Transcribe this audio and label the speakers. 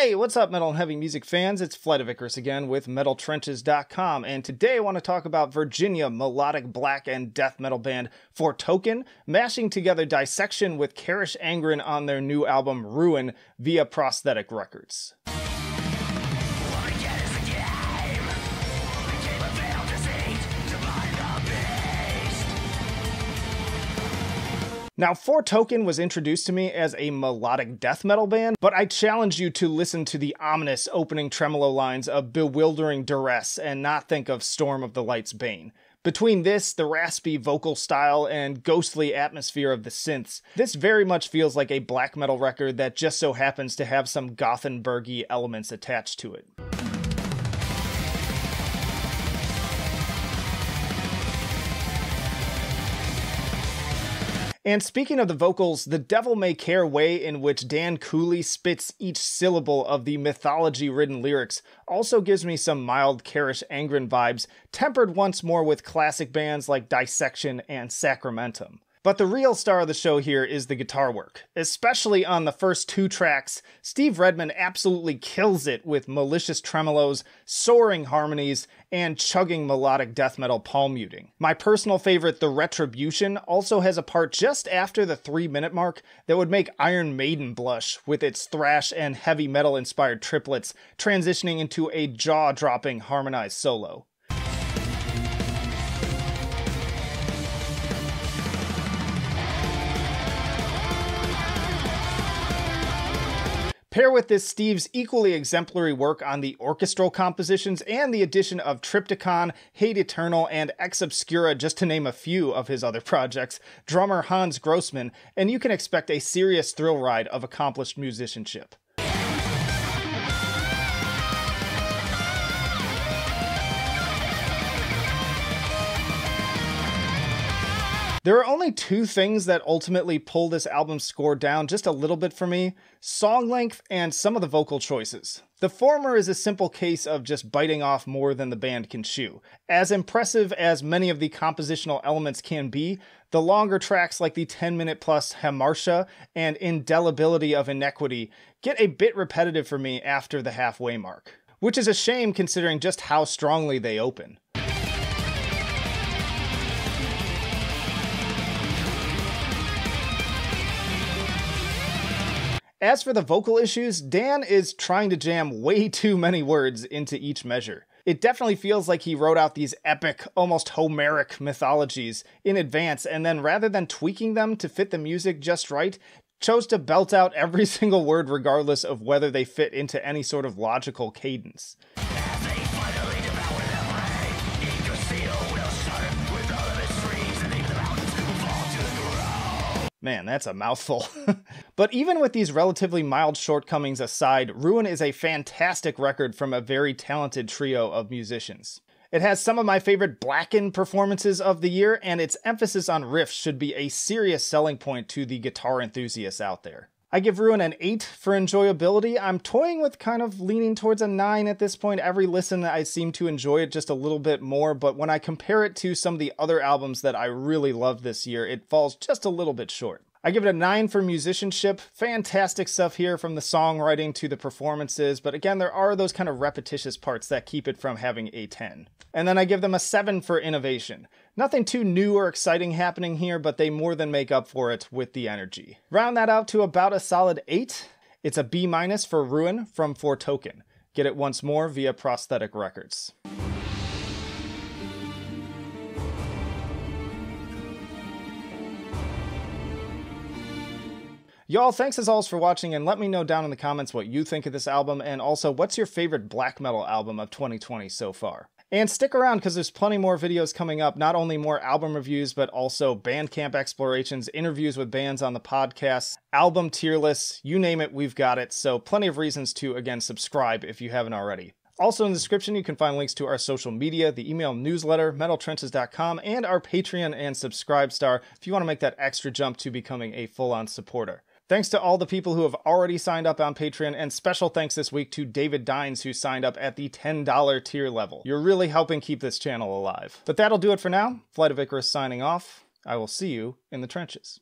Speaker 1: Hey, what's up, metal and heavy music fans? It's Flight of Icarus again with MetalTrenches.com, and today I want to talk about Virginia melodic black and death metal band Foretoken, mashing together Dissection with Carach Angren on their new album Ruin via Prosthetic Records. Now, Foretoken was introduced to me as a melodic death metal band, but I challenge you to listen to the ominous opening tremolo lines of Bewildering Duress and not think of Storm of the Light's Bane. Between this, the raspy vocal style, and ghostly atmosphere of the synths, this very much feels like a black metal record that just so happens to have some Gothenburgy elements attached to it. And speaking of the vocals, the Devil May Care way in which Dan Cooley spits each syllable of the mythology ridden lyrics also gives me some mild Carach Angren vibes, tempered once more with classic bands like Dissection and Sacramentum. But the real star of the show here is the guitar work. Especially on the first two tracks, Steve Redmond absolutely kills it with malicious tremolos, soaring harmonies, and chugging melodic death metal palm muting. My personal favorite, The Retribution, also has a part just after the three minute mark that would make Iron Maiden blush with its thrash and heavy metal inspired triplets, transitioning into a jaw dropping harmonized solo. Pair with this Steve's equally exemplary work on the orchestral compositions and the addition of Triptykon, Hate Eternal, and Ex Obscura, just to name a few of his other projects, drummer Hans Grossmann, and you can expect a serious thrill ride of accomplished musicianship. There are only two things that ultimately pull this album's score down just a little bit for me song length and some of the vocal choices. The former is a simple case of just biting off more than the band can chew. As impressive as many of the compositional elements can be, the longer tracks like the 10 minute plus Hamartia and Indelibility of Inequity get a bit repetitive for me after the halfway mark. Which is a shame considering just how strongly they open. As for the vocal issues, Dan is trying to jam way too many words into each measure. It definitely feels like he wrote out these epic, almost Homeric mythologies in advance, and then rather than tweaking them to fit the music just right, chose to belt out every single word regardless of whether they fit into any sort of logical cadence. Man, that's a mouthful. but even with these relatively mild shortcomings aside, Ruin is a fantastic record from a very talented trio of musicians. It has some of my favorite Blackened performances of the year, and its emphasis on riffs should be a serious selling point to the guitar enthusiasts out there. I give Ruin an 8 for enjoyability. I'm toying with kind of leaning towards a 9 at this point. Every listen, I seem to enjoy it just a little bit more, but when I compare it to some of the other albums that I really love this year, it falls just a little bit short. I give it a 9 for musicianship. Fantastic stuff here from the songwriting to the performances, but again, there are those kind of repetitious parts that keep it from having a 10. And then I give them a 7 for innovation. Nothing too new or exciting happening here, but they more than make up for it with the energy. Round that out to about a solid 8. It's a B minus for Ruin from Foretoken. Get it once more via Prosthetic Records. Y'all, thanks as always for watching, and let me know down in the comments what you think of this album, and also what's your favorite black metal album of 2020 so far. And stick around because there's plenty more videos coming up, not only more album reviews, but also Bandcamp explorations, interviews with bands on the podcast, album tier lists, you name it, we've got it. So plenty of reasons to, again, subscribe if you haven't already. Also in the description, you can find links to our social media, the email newsletter, metaltrenches.com, and our Patreon and Subscribestar if you want to make that extra jump to becoming a full-on supporter. Thanks to all the people who have already signed up on Patreon, and special thanks this week to David Dines, who signed up at the $10 tier level. You're really helping keep this channel alive. But that'll do it for now. Flight of Icarus signing off. I will see you in the trenches.